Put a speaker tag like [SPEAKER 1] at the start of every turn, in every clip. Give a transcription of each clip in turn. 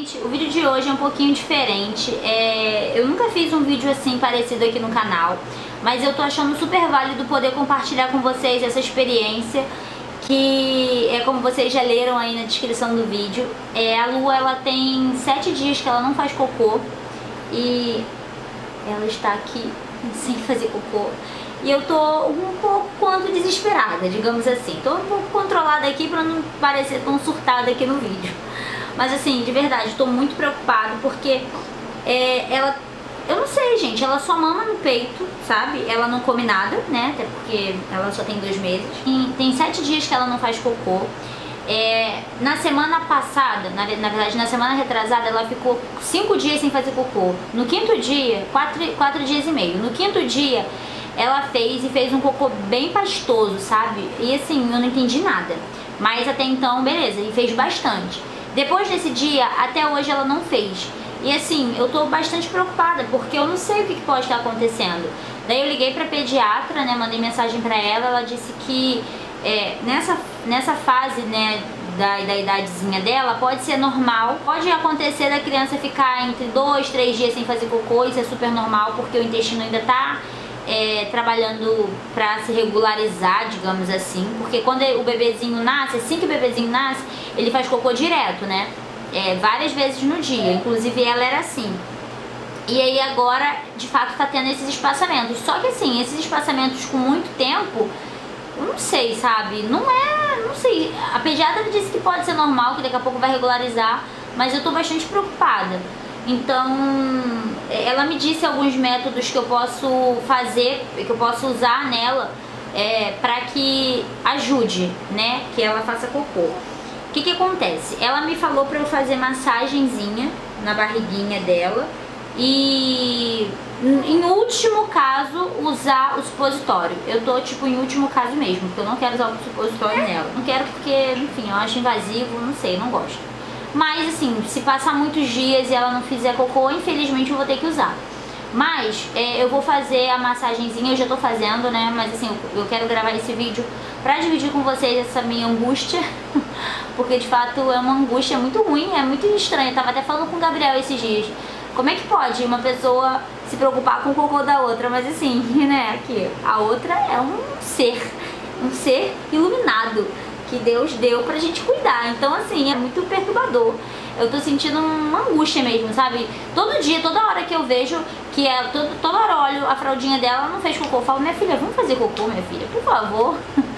[SPEAKER 1] Gente, o vídeo de hoje é um pouquinho diferente. É, eu nunca fiz um vídeo assim parecido aqui no canal, mas eu tô achando super válido poder compartilhar com vocês essa experiência que é como vocês já leram aí na descrição do vídeo. É, a Lua ela tem sete dias que ela não faz cocô e ela está aqui sem fazer cocô. E eu tô um pouco quanto desesperada, digamos assim. Tô um pouco controlada aqui pra não parecer tão surtada aqui no vídeo. Mas assim, de verdade, tô muito preocupada porque é, ela... Eu não sei, gente, ela só mama no peito, sabe? Ela não come nada, né? Até porque ela só tem dois meses. E tem sete dias que ela não faz cocô. É, na semana passada, na, na, verdade na semana retrasada, ela ficou cinco dias sem fazer cocô. No quinto dia, quatro, quatro dias e meio. No quinto dia, ela fez e fez um cocô bem pastoso, sabe? E assim, eu não entendi nada. Mas até então, beleza, e fez bastante. Depois desse dia, até hoje ela não fez. E assim, eu tô bastante preocupada, porque eu não sei o que, pode estar acontecendo. Daí eu liguei pra pediatra, né, mandei mensagem pra ela, ela disse que é, nessa, nessa fase, né, da, da idadezinha dela, pode ser normal. Pode acontecer da criança ficar entre dois, três dias sem fazer cocô, isso é super normal, porque o intestino ainda tá é, trabalhando para se regularizar, digamos assim, porque quando o bebezinho nasce, assim que o bebezinho nasce, ele faz cocô direto, né? É, várias vezes no dia, inclusive ela era assim. E aí agora, de fato, tá tendo esses espaçamentos. Só que assim, esses espaçamentos com muito tempo, não sei, sabe? Não é, não sei. A pediatra disse que pode ser normal, que daqui a pouco vai regularizar, mas eu tô bastante preocupada. Então, ela me disse alguns métodos que eu posso fazer, que eu posso usar nela é, para que ajude, né, que ela faça cocô. O que que acontece? Ela me falou para eu fazer massagenzinha na barriguinha dela e em último caso usar o supositório. Eu tô tipo em último caso mesmo, porque eu não quero usar o supositório nela. Não quero porque, enfim, eu acho invasivo, não sei, não gosto. Mas assim, se passar muitos dias e ela não fizer cocô, infelizmente eu vou ter que usar. Mas é, eu vou fazer a massagenzinha, eu já tô fazendo, né? Mas assim, eu, quero gravar esse vídeo pra dividir com vocês essa minha angústia. Porque de fato é uma angústia muito ruim, é muito estranha. Tava até falando com o Gabriel esses dias. Como é que pode uma pessoa se preocupar com o cocô da outra? Mas assim, né? Aqui, a outra é um ser, um ser iluminado que Deus deu pra gente cuidar. Então, assim, é muito perturbador. Eu tô sentindo uma angústia mesmo, sabe? Todo dia, toda hora que eu vejo que é, todo, toda hora olho a fraldinha dela, não fez cocô. Eu falo, minha filha, vamos fazer cocô, minha filha, por favor.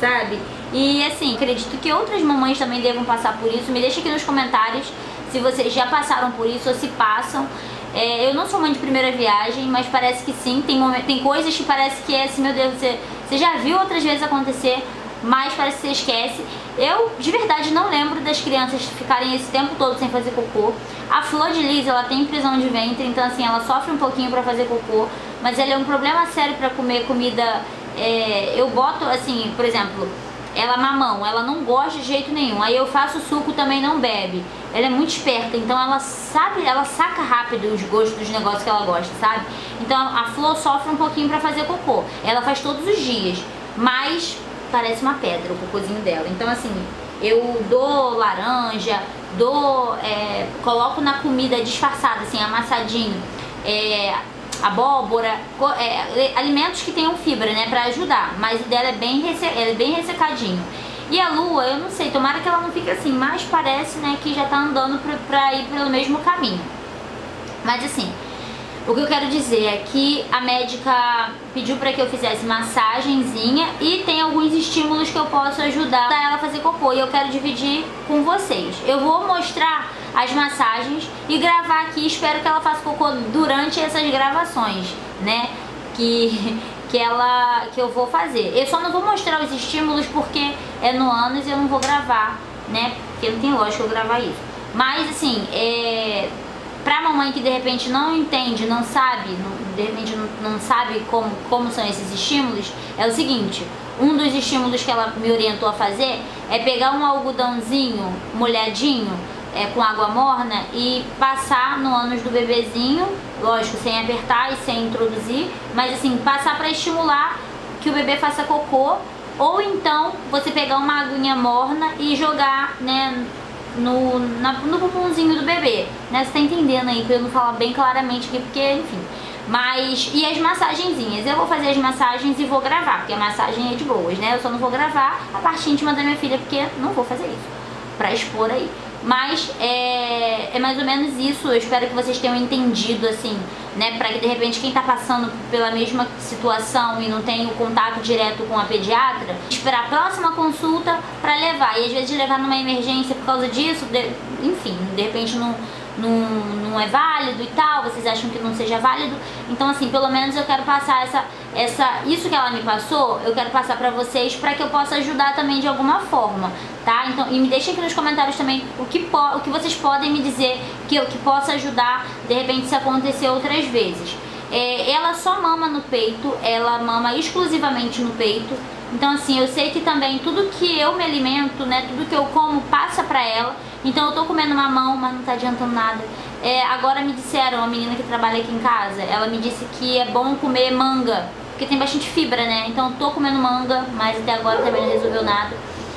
[SPEAKER 1] sabe? E assim, acredito que outras mamães também devam passar por isso. Me deixa aqui nos comentários se vocês já passaram por isso ou se passam. É, eu não sou mãe de primeira viagem, mas parece que sim. Tem, tem coisas que parece que é assim, meu Deus, você, você já viu outras vezes acontecer mas parece que você esquece. Eu, de verdade, não lembro das crianças ficarem esse tempo todo sem fazer cocô. A Flor de Liz, ela tem prisão de ventre, então assim, ela sofre um pouquinho pra fazer cocô, mas ela é um problema sério pra comer comida... É, eu boto, assim, por exemplo, ela mamão, ela não gosta de jeito nenhum. Aí eu faço suco também não bebe. Ela é muito esperta, então ela sabe, ela saca rápido os gostos dos negócios que ela gosta, sabe? Então a Flor sofre um pouquinho pra fazer cocô. Ela faz todos os dias, mas parece uma pedra o cocôzinho dela. Então assim, eu dou laranja, dou, é, coloco na comida disfarçada, assim, amassadinho, é, abóbora, é, alimentos que tenham fibra, né, pra ajudar. Mas o dela é bem, resse é bem ressecadinho. E a lua, eu não sei, tomara que ela não fique assim, mas parece, né, que já tá andando pra, pra ir pelo mesmo caminho. Mas assim, o que eu quero dizer é que a médica pediu para que eu fizesse massagenzinha e tem alguns estímulos que eu posso ajudar ela a fazer cocô e eu quero dividir com vocês. Eu vou mostrar as massagens e gravar aqui, espero que ela faça cocô durante essas gravações, né? Que, que, ela, que eu vou fazer. Eu só não vou mostrar os estímulos porque é no ânus e eu não vou gravar, né? Porque não tem lógica eu gravar isso. Mas assim, é Pra mamãe que de repente não entende, não sabe, não, de repente não, não sabe como, como são esses estímulos, é o seguinte, um dos estímulos que ela me orientou a fazer é pegar um algodãozinho molhadinho é, com água morna e passar no ânus do bebezinho, lógico, sem apertar e sem introduzir, mas assim, passar para estimular que o bebê faça cocô, ou então você pegar uma aguinha morna e jogar, né, no, na, no bumbumzinho do bebê, né? Você tá entendendo aí, que eu não falar bem claramente aqui, porque, enfim. Mas, e as massagenzinhas? Eu vou fazer as massagens e vou gravar, porque a massagem é de boas, né? Eu só não vou gravar a parte íntima da minha filha, porque não vou fazer isso, pra expor aí. Mas é, é mais ou menos isso, eu espero que vocês tenham entendido, assim, né? Pra que de repente quem tá passando pela mesma situação e não tem o contato direto com a pediatra, esperar a próxima consulta pra levar. E às vezes levar numa emergência por causa disso, de, enfim, de repente não não, não é válido e tal, vocês acham que não seja válido. Então assim, pelo menos eu quero passar essa, essa isso que ela me passou, eu quero passar pra vocês pra que eu possa ajudar também de alguma forma, tá? Então, e me deixem aqui nos comentários também o que, po o que vocês podem me dizer que eu que possa ajudar, de repente, se acontecer outras vezes. É, ela só mama no peito, ela mama exclusivamente no peito. Então assim, eu sei que também tudo que eu me alimento, né, tudo que eu como passa pra ela. Então eu tô comendo mamão, mas não tá adiantando nada. É, agora me disseram, a menina que trabalha aqui em casa, ela me disse que é bom comer manga, porque tem bastante fibra, né? Então eu tô comendo manga, mas até agora também não resolveu nada.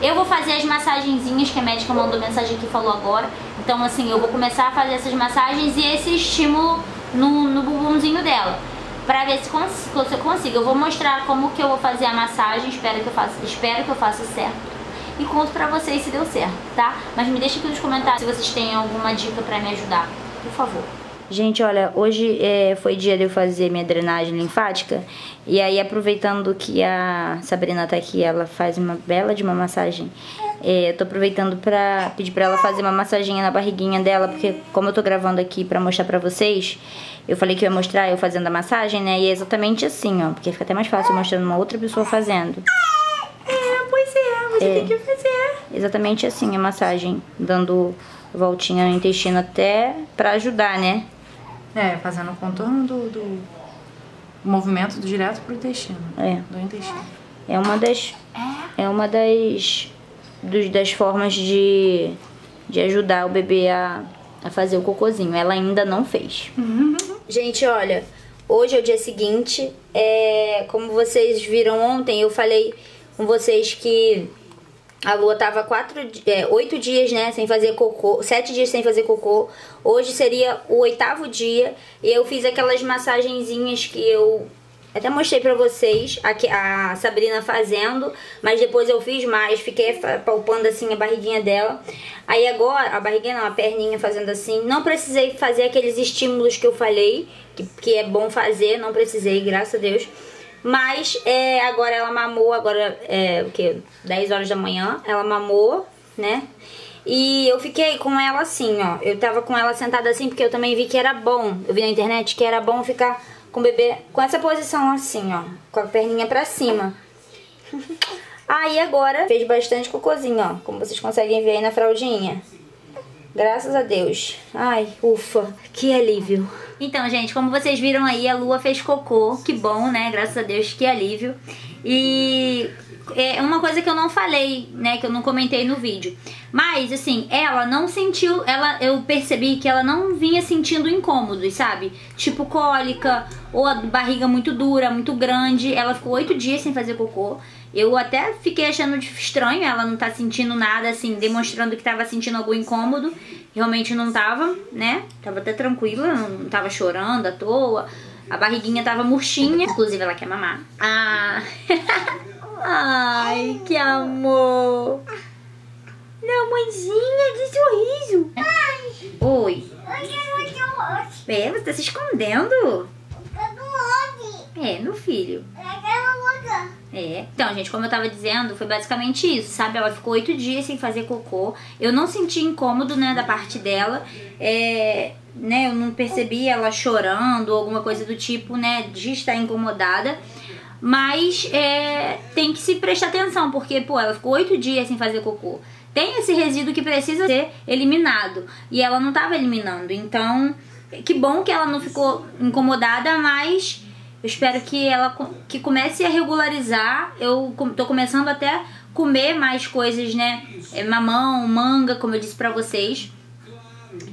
[SPEAKER 1] Eu vou fazer as massagenzinhas que a médica mandou mensagem aqui falou agora. Então assim, eu vou começar a fazer essas massagens e esse estímulo no, no bumbumzinho dela. Pra ver se, cons se eu consigo. Eu vou mostrar como que eu vou fazer a massagem, espero que eu faça, espero que eu faça certo e conto pra vocês se deu certo, tá? Mas me deixa aqui nos comentários se vocês têm alguma dica pra me ajudar, por favor. Gente, olha, hoje é, foi dia de eu fazer minha drenagem linfática e aí aproveitando que a Sabrina tá aqui, ela faz uma bela de uma massagem é, eu tô aproveitando pra pedir pra ela fazer uma massaginha na barriguinha dela, porque como eu tô gravando aqui pra mostrar pra vocês, eu falei que eu ia mostrar eu fazendo a massagem, né? E é exatamente assim, ó, porque fica até mais fácil mostrando uma outra pessoa fazendo
[SPEAKER 2] você é, tem que fazer.
[SPEAKER 1] Exatamente assim a massagem, dando voltinha no intestino até pra ajudar, né?
[SPEAKER 2] É, fazendo o contorno do, do movimento do direto pro intestino.
[SPEAKER 1] É.
[SPEAKER 2] Do intestino.
[SPEAKER 1] É uma das. É, é uma das. Dos, das formas de, de ajudar o bebê a, a fazer o cocôzinho. Ela ainda não fez. Uhum. Gente, olha, hoje é o dia seguinte. É, como vocês viram ontem, eu falei com vocês que a lua tava quatro, é, oito dias, né, sem fazer cocô, sete dias sem fazer cocô. Hoje seria o oitavo dia e eu fiz aquelas massagenzinhas que eu até mostrei pra vocês, a, a Sabrina fazendo, mas depois eu fiz mais, fiquei palpando assim a barriguinha dela. Aí agora, a barriguinha não, a perninha fazendo assim, não precisei fazer aqueles estímulos que eu falei, que, que é bom fazer, não precisei, graças a Deus. Mas é, agora ela mamou, agora é o que? 10 horas da manhã, ela mamou, né? E eu fiquei com ela assim, ó. Eu tava com ela sentada assim porque eu também vi que era bom. Eu vi na internet que era bom ficar com o bebê com essa posição assim, ó. Com a perninha pra cima. Aí agora fez bastante cocôzinho, ó. Como vocês conseguem ver aí na fraldinha. Graças a Deus. Ai, ufa, que alívio. Então, gente, como vocês viram aí, a Lua fez cocô. Que bom, né? Graças a Deus, que alívio. E é uma coisa que eu não falei, né, que eu não comentei no vídeo. Mas assim, ela não sentiu, ela eu percebi que ela não vinha sentindo incômodos, sabe? Tipo cólica ou a barriga muito dura, muito grande. Ela ficou oito dias sem fazer cocô. Eu até fiquei achando estranho ela não tá sentindo nada, assim, demonstrando que tava sentindo algum incômodo. Realmente não tava, né? Tava até tranquila, não tava chorando à toa. A barriguinha tava murchinha. Inclusive, ela quer mamar. Ah... Ai, que amor. Não, mãezinha, de sorriso. Oi. É, você tá se escondendo? É, meu filho. É. Então, gente, como eu tava dizendo, foi basicamente isso, sabe? Ela ficou oito dias sem fazer cocô. Eu não senti incômodo, né, da parte dela. É, né, eu não percebi ela chorando ou alguma coisa do tipo, né, de estar incomodada. Mas é, tem que se prestar atenção, porque, pô, ela ficou oito dias sem fazer cocô. Tem esse resíduo que precisa ser eliminado. E ela não tava eliminando. Então, que bom que ela não ficou incomodada, mas eu espero que ela que comece a regularizar. Eu tô começando até comer mais coisas, né? É, mamão, manga, como eu disse pra vocês.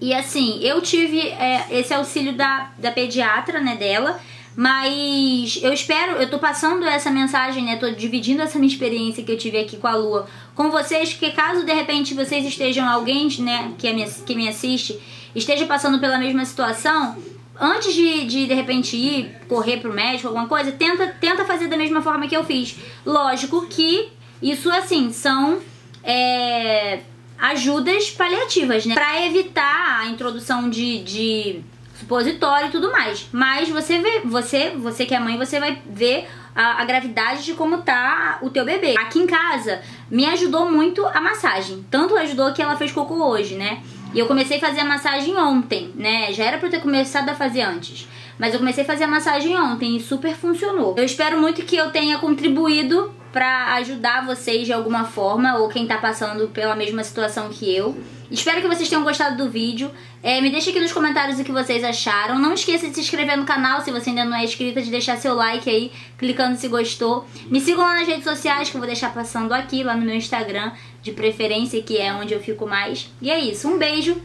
[SPEAKER 1] E assim, eu tive é, esse auxílio da, da pediatra, né, dela Mas eu espero, eu tô passando essa mensagem, né? Tô dividindo essa minha experiência que eu tive aqui com a Lua com vocês, que caso de repente vocês estejam, alguém, né, que, é me, que me assiste, esteja passando pela mesma situação, antes de, de de repente ir correr pro médico, alguma coisa, tenta, tenta fazer da mesma forma que eu fiz. Lógico que isso, assim, são é, ajudas paliativas, né? Pra evitar a introdução de, de supositório e tudo mais. Mas você vê, você, você que é mãe, você vai ver a, a, gravidade de como tá o teu bebê. Aqui em casa, me ajudou muito a massagem. Tanto ajudou que ela fez cocô hoje, né? E eu comecei a fazer a massagem ontem, né? Já era pra eu ter começado a fazer antes. Mas eu comecei a fazer a massagem ontem e super funcionou. Eu espero muito que eu tenha contribuído para ajudar vocês de alguma forma ou quem tá passando pela mesma situação que eu. Espero que vocês tenham gostado do vídeo. É, me deixe aqui nos comentários o que vocês acharam. Não esqueça de se inscrever no canal se você ainda não é inscrita, de deixar seu like aí, clicando se gostou. Me sigam lá nas redes sociais que eu vou deixar passando aqui, lá no meu Instagram, de preferência, que é onde eu fico mais. E é isso, um beijo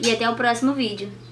[SPEAKER 1] e até o próximo vídeo.